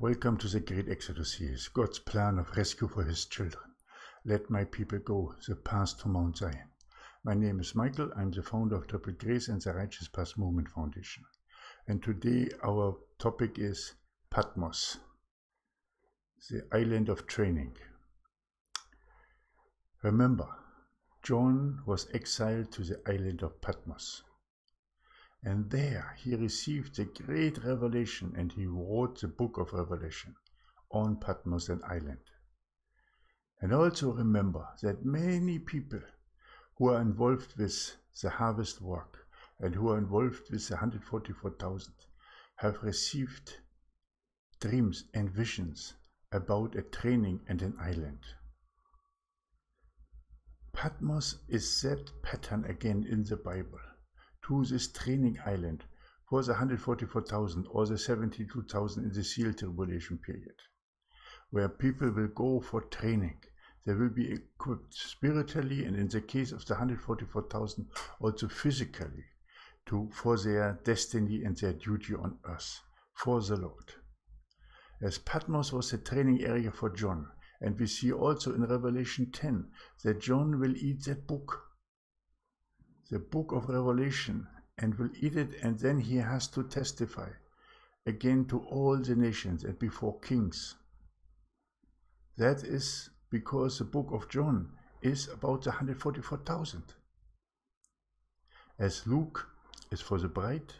Welcome to the Great Exodus series, God's plan of rescue for His children. Let my people go, the path to Mount Zion. My name is Michael. I'm the founder of Triple Grace and the Righteous Path Movement Foundation. And today our topic is Patmos, the island of training. Remember, John was exiled to the island of Patmos. And there he received the great revelation and he wrote the book of Revelation on Patmos and island. And also remember that many people who are involved with the harvest work and who are involved with the 144,000 have received dreams and visions about a training and an island. Patmos is that pattern again in the Bible to this training island for the 144,000 or the 72,000 in the seal tribulation period, where people will go for training. They will be equipped spiritually and in the case of the 144,000 also physically to, for their destiny and their duty on earth for the Lord. As Patmos was a training area for John, and we see also in Revelation 10 that John will eat that book the book of Revelation and will eat it, and then he has to testify again to all the nations and before kings. That is because the book of John is about the 144,000. As Luke is for the bride,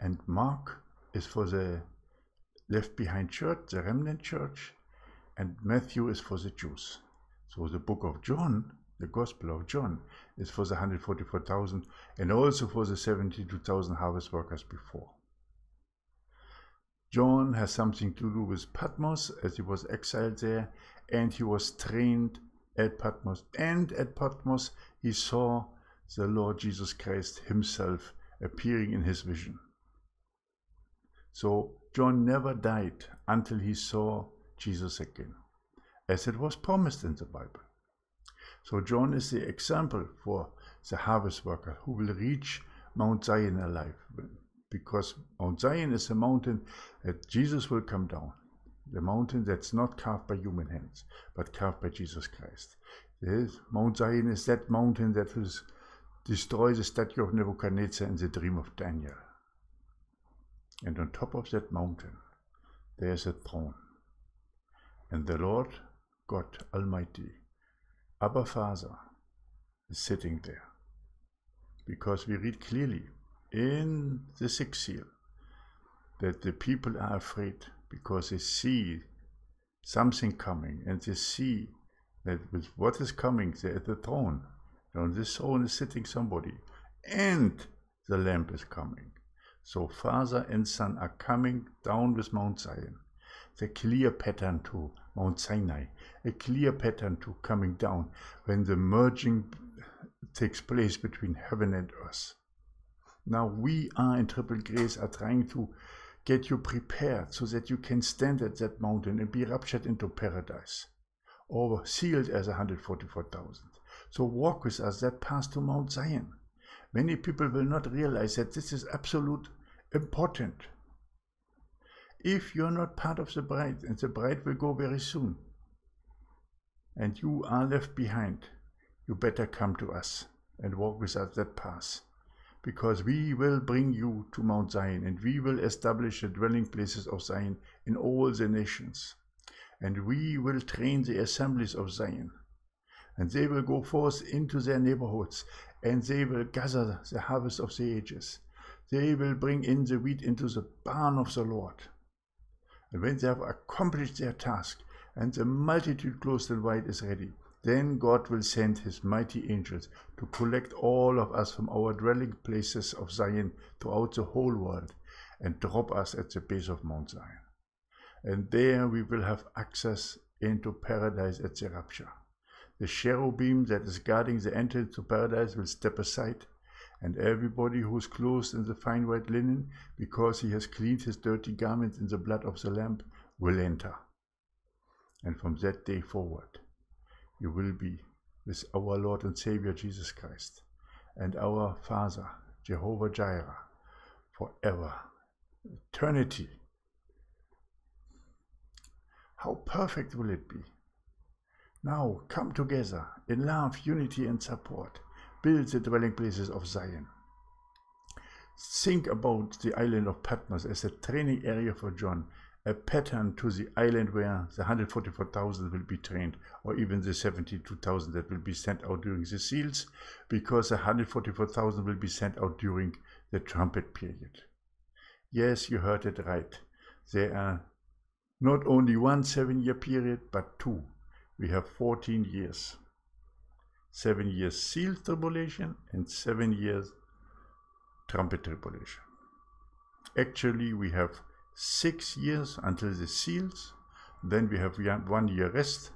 and Mark is for the left behind church, the remnant church, and Matthew is for the Jews. So the book of John the Gospel of John is for the 144,000 and also for the 72,000 harvest workers before. John has something to do with Patmos as he was exiled there and he was trained at Patmos. And at Patmos he saw the Lord Jesus Christ himself appearing in his vision. So John never died until he saw Jesus again, as it was promised in the Bible. So John is the example for the harvest worker who will reach Mount Zion alive. Because Mount Zion is a mountain that Jesus will come down. The mountain that's not carved by human hands, but carved by Jesus Christ. This Mount Zion is that mountain that will destroy the statue of Nebuchadnezzar in the dream of Daniel. And on top of that mountain, there is a throne. And the Lord God Almighty Abba Father is sitting there. Because we read clearly in the sixth seal that the people are afraid because they see something coming and they see that with what is coming, they're at the throne. And on this throne is sitting somebody and the lamp is coming. So Father and Son are coming down with Mount Zion. The clear pattern to Mount Sinai, a clear pattern to coming down when the merging takes place between heaven and earth. Now we are in Triple Grace are trying to get you prepared so that you can stand at that mountain and be raptured into paradise or sealed as 144,000. So walk with us that path to Mount Zion. Many people will not realize that this is absolute important if you're not part of the bride, and the bride will go very soon, and you are left behind, you better come to us and walk with us that path. Because we will bring you to Mount Zion, and we will establish the dwelling places of Zion in all the nations. And we will train the assemblies of Zion. And they will go forth into their neighborhoods, and they will gather the harvest of the ages. They will bring in the wheat into the barn of the Lord and when they have accomplished their task, and the multitude clothed in white is ready, then God will send his mighty angels to collect all of us from our dwelling places of Zion throughout the whole world and drop us at the base of Mount Zion. And there we will have access into paradise at the rapture. The cherubim that is guarding the entrance to paradise will step aside and everybody who is clothed in the fine white linen, because he has cleaned his dirty garments in the blood of the Lamb, will enter. And from that day forward, you will be with our Lord and Savior Jesus Christ and our Father, Jehovah Jireh, forever, eternity. How perfect will it be? Now come together in love, unity, and support. Build the dwelling places of Zion. Think about the island of Patmos as a training area for John, a pattern to the island where the 144,000 will be trained, or even the 72,000 that will be sent out during the seals, because the 144,000 will be sent out during the trumpet period. Yes, you heard it right. There are not only one seven year period, but two. We have 14 years. Seven years seal tribulation and seven years trumpet tribulation. Actually, we have six years until the seals, then we have one year rest,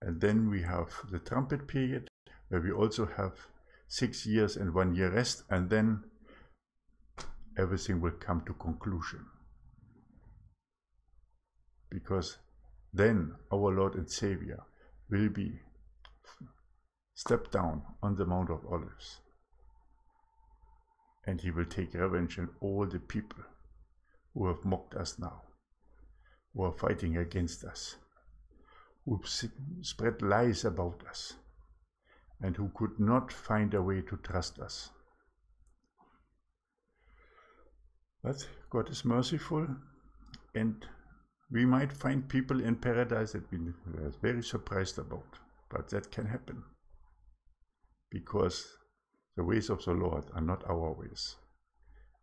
and then we have the trumpet period, where we also have six years and one year rest, and then everything will come to conclusion. Because then our Lord and Savior will be stepped down on the Mount of Olives and he will take revenge on all the people who have mocked us now, who are fighting against us, who spread lies about us, and who could not find a way to trust us. But God is merciful, and we might find people in paradise that we are very surprised about, but that can happen because the ways of the Lord are not our ways.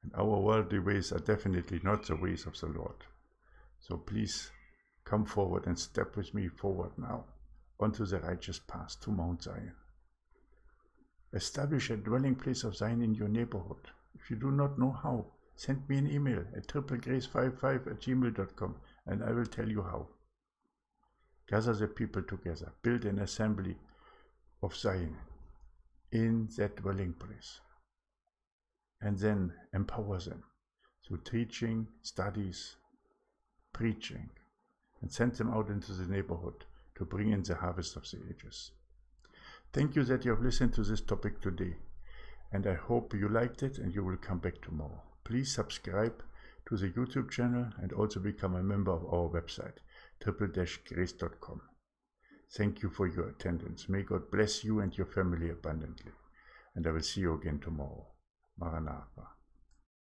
And our worldly ways are definitely not the ways of the Lord. So please come forward and step with me forward now onto the righteous path to Mount Zion. Establish a dwelling place of Zion in your neighborhood. If you do not know how, send me an email at triplegrace55 at gmail.com and I will tell you how. Gather the people together, build an assembly of Zion in that dwelling place. And then empower them through teaching, studies, preaching, and send them out into the neighborhood to bring in the harvest of the ages. Thank you that you have listened to this topic today, and I hope you liked it and you will come back tomorrow. Please subscribe to the YouTube channel and also become a member of our website, triple-grace.com. Thank you for your attendance. May God bless you and your family abundantly. And I will see you again tomorrow. Maranatha.